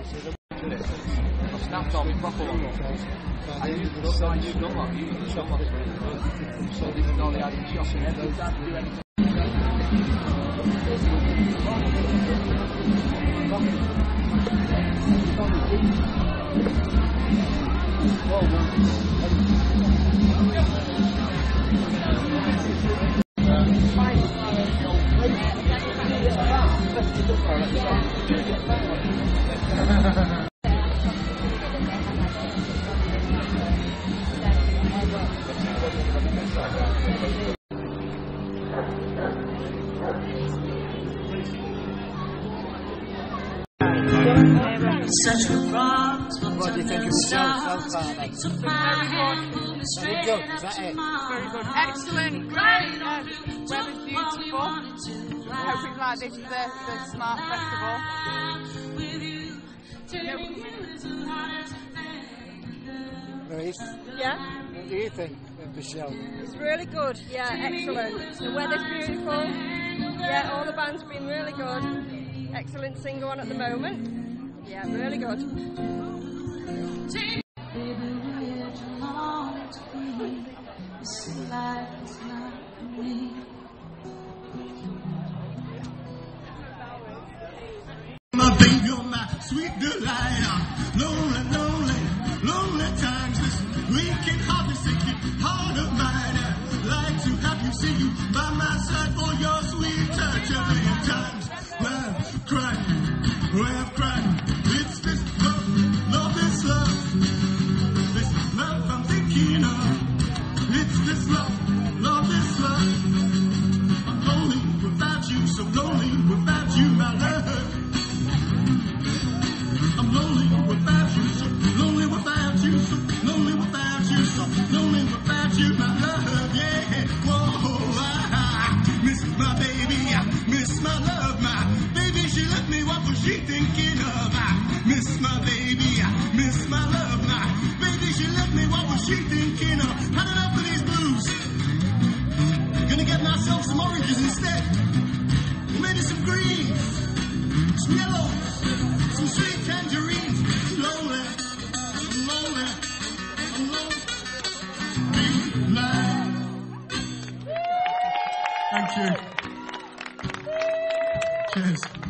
Snapped my proper one. I used sign you done what? You used what? So this is all the added shopping every time to do anything. Such a What do you the show so far then? took my hand, pulled me straight good, is that it? Very good. Excellent. Great. I hope it's like this for the, Smart Festival. Louise, Yeah, what do you think of the show? it's really good. Yeah, excellent. The weather's beautiful. Yeah, all the bands been really good. Excellent singer on at the moment. Yeah, really good. Baby, you're my sweet delight. Lonely, lonely, lonely times. This we can hardly take it heart of mine. I'd like to have you see you by my side for your sweet touch a million times. I'm crying, I'm crying. It's this love, love, this love. This love I'm thinking of. It's this love, love, this love. I'm lonely without you, so lonely without she thinking of? I miss my baby, I miss my love, my baby, she left me, what was she thinking of? Had enough of these blues. Gonna get myself some oranges instead, maybe some greens, some yellows, some sweet tangerines. Lonely, lonely, lonely. Thank you. Cheers.